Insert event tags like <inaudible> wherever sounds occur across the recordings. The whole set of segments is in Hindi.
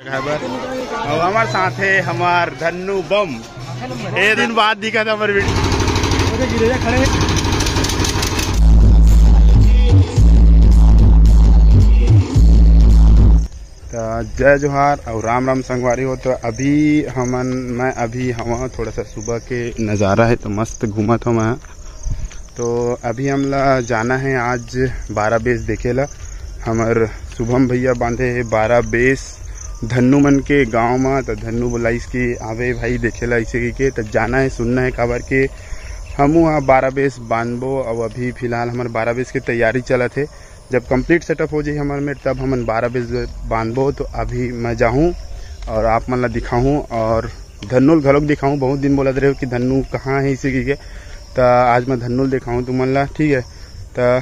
और हमारे साथ हमार धन्नू बम। ए दिन बाद दिखा था हमारे वीडियो तो जय जोहार और राम राम संगवारी हो तो अभी हमन, मैं अभी हम थोड़ा सा सुबह के नज़ारा है तो मस्त घूमा था मैं। तो अभी हमला जाना है आज बारह बेस देखेला। हमार शुभम भैया बांधे है बारह बेस। धन्नू मन के गाँव में तो धन्नू बोलाइस कि, आवे भाई, देखेला ऐसे के तो जाना है, सुनना है काबर के हमू वहाँ बारह बेस बांधबो और अभी फ़िलहाल हमारे बारह बेस की तैयारी चलत है। जब कंप्लीट सेटअप हो जाए हमारे में, तब हम बारह बेस बांधबो तो अभी मैं जाऊँ और आप मन ला दिखाऊँ और धन्नुल घलोक दिखाऊँ बहुत दिन बोलत रहे कि धन्नू कहाँ है इसी के तो आज मैं धन्नुल दिखाऊँ तुमन ला, ठीक है? तो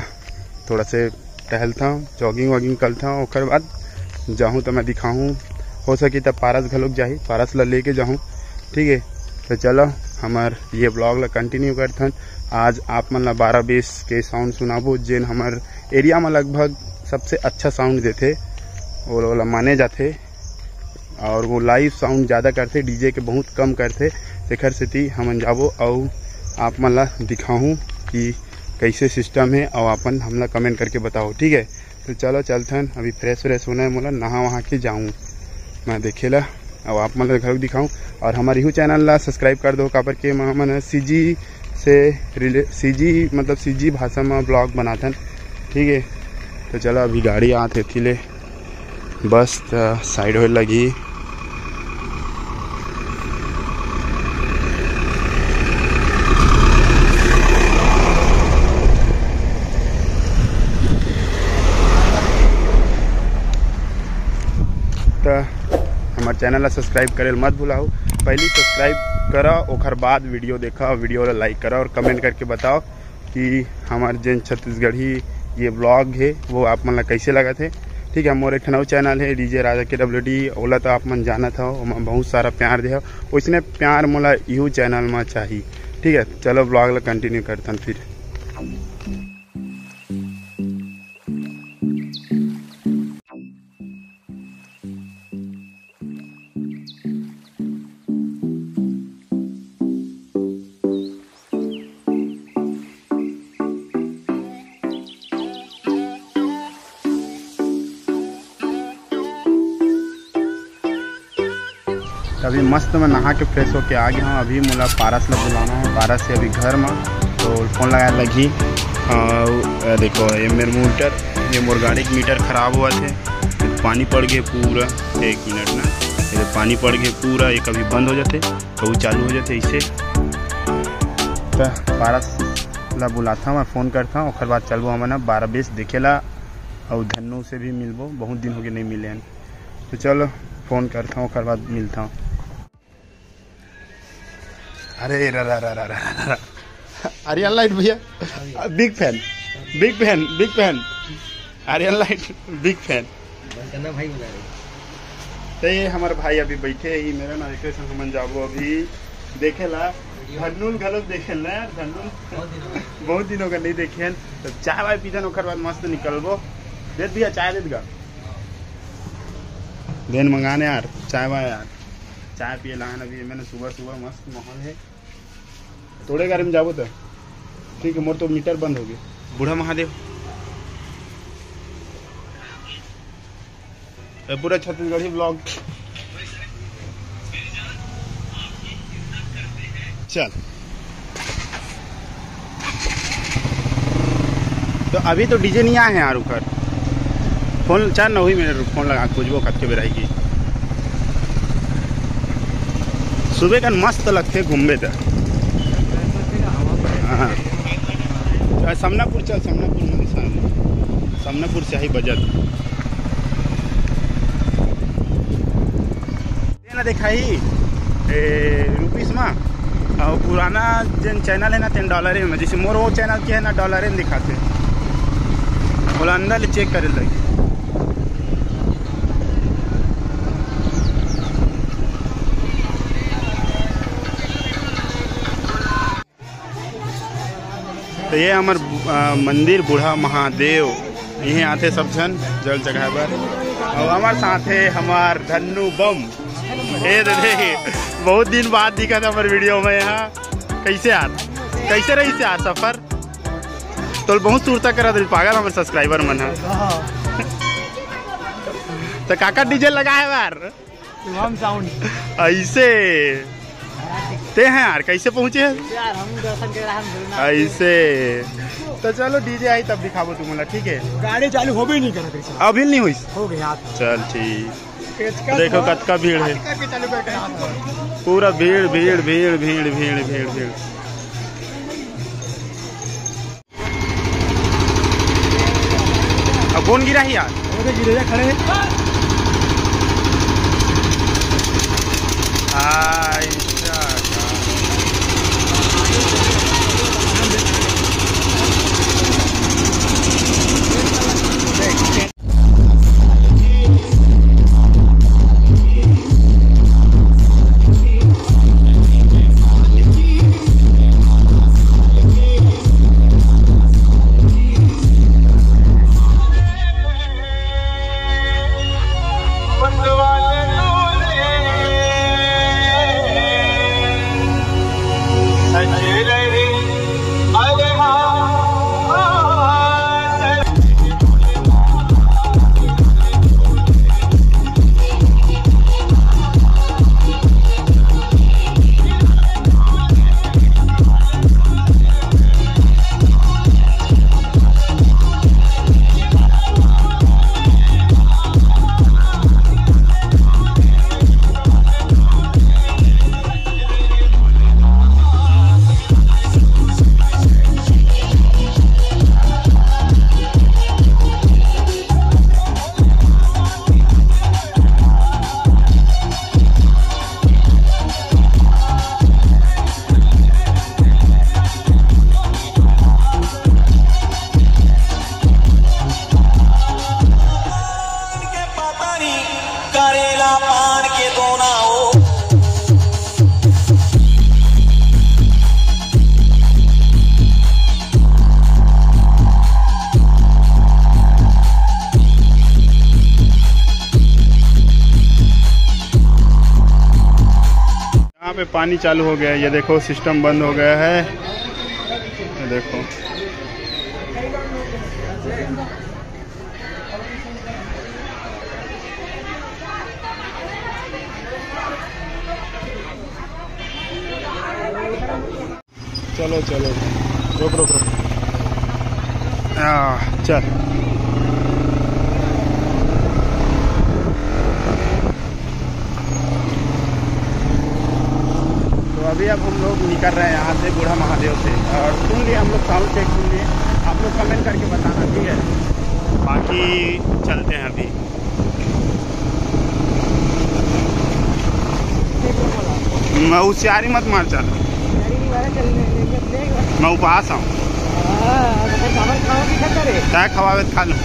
थोड़ा से टहलता हूँ जॉगिंग वॉगिंग करता हूँ ओकर बाद जाऊँ तो मैं दिखाऊँ। हो सके तो पारस घलोक जाही, पारस ला लेके जाऊँ ठीक है? तो चलो, हमार ये ब्लॉग ला कंटिन्यू करथन। आज आप मन ला बारह बेस के साउंड सुनाबो, जेन हमार एरिया में लगभग सबसे अच्छा साउंड देथे। और ओला माने जाथे। और वो लाइव साउंड ज़्यादा करते डीजे के बहुत कम करते तेखर सेती हमन जाबो और आप मन ला दिखाऊँ कि कैसे सिस्टम है और अपन हमला कमेंट करके बताओ। ठीक है? तो चलो चलथन अभी फ्रेश व्रेश होना है मोला नहा वहाँ के जाऊँ। मैं देखे ला और आप मतलब घर दिखाऊँ। और हमारे यू चैनल ला सब्सक्राइब कर दो, काबर के मन सी जी से रिले सी जी मतलब सी जी भाषा में ब्लॉग बनाथन ठीक है? तो चलो अभी गाड़ी आते थी ले। बस साइड हो लगी तो हमारे चैनल ला सब्सक्राइब करे मत भूलाओ। पहले सब्सक्राइब करो ओकर बाद वीडियो देखा, वीडियो लाइक करो और कमेंट करके बताओ कि हमारे जन छत्तीसगढ़ी ये ब्लॉग है, वो आप मन ला कैसे लगा थे ठीक है, मोर एक नौ चैनल है डीजे राजा के डब्ल्यू डी ओला तो आप मन जाना था ओमा बहुत सारा प्यार दे वैसने प्यार मोला यू चैनल में चाहिए ठीक है, चलो ब्लॉग ला कंटिन्यू करतन फिर। अभी मस्त में नहा के फ्रेश होके आ गया हूँ। अभी मोला पारस ला बुलाना है। पारस से अभी घर में। तो फ़ोन लगा। लगी और देखो, ये मेरे मीटर, ये मोर गाड़ी मीटर ख़राब हुआ थे। पानी पड़ गए पूरा। एक मिनट ना। ये पानी पड़ गए पूरा। ये कभी बंद हो जाते, कभी चालू हो जाते, इसे। तो पारस ला बुलाता हूँ फ़ोन करता हूँ। और बाद चलबो हम ना। बारह बीस देखेला। और धन्नू से भी मिलबो। बहुत दिन हो गए नहीं मिले हैं। तो चलो फ़ोन करता हूँ बाद मिलता हूँ। अरे, रा आर्यन लाइट भैया? Big fan big fan big fan Aryan light big fan भाई तो ये हमारे भाई अभी बैठे ही मेरा ना एक मन जाबो अभी देखेला धन्नुल गलत देखेला यार धन्नुल बहुत दिन का नहीं देखे तो चाय वाय पीतन ओकर बाद मस्त निकलबो। दे भैया चाय देत गा देन मंगाने यार, चाय वाय यार। चाय पिए लान अभी, मैंने सुबह सुबह मस्त माहौल है। थोड़े गाड़ी में जाबो तो। ठीक है मोर तो मीटर बंद हो गया बूढ़ा महादेव। पूरा छत्तीसगढ़ी ब्लॉग। चल। तो अभी तो डीजे नहीं आए हैं यार ऊपर फ़ोन चार नौ ही मिनट फ़ोन लगा के पूछबो कत के बेराई की सुबह का मस्त लगते घूमबे तो। हाँ। तो समनापुर चल समनापुर में सामने। समनापुर से ही बजट। ये ना दिखाई। ए, रुपीस में। और पुराना जन चैनल है ना तेन डॉलर में। जैसे मोर वो चैनल के है ना डॉलर में दिखाते बोला अंदर चेक करे लगी। तो ये हमार मंदिर बूढ़ा महादेव यहीं आते सब जन जल चढ़ाए बर और हमारे साथ है हमार धन्नू बम। हे दे बहुत दिन बाद दिखा था हमारे वीडियो में यहाँ। कैसे यार कैसे रही से यार सफ़र? तो बहुत सुरता करा दिल पागल हमारे सब्सक्राइबर मन है। <laughs> तो काका डीजे लगा है हम साउंड ऐसे। ते हैं यार? कैसे पहुँचे? हैं यार हम दर्शन रहे ऐसे। तो चलो डीजे आई तब दिखाबो तुम मला ठीक है? गाड़ी चालू हो भी नहीं करा अभी नहीं हुई? हो गया चल ठीक। देखो कतका भीड़ है। पूरा भीड़ भीड़ भीड़ भीड़ भीड़ भीड़ भीड़। अब कौन गिरा है यार? गिरे खड़े। अच्छा पे पानी चालू हो गया है। ये देखो सिस्टम बंद हो गया है। ये देखो। चलो चलो। रुक रुक रुक। आ, चल तो अभी अब निकल रहे हैं यहाँ से बूढ़ा महादेव से। और सुन लिए हम लोग साउंड चेक सुन लिए। आप लोग कमेंट करके बताना ठीक है? बाकी चलते हैं अभी। मैं होशियारी मत मार चल। मैं उपवास हूँ। खाओ खा करे? क्या खवावे खा लूँ।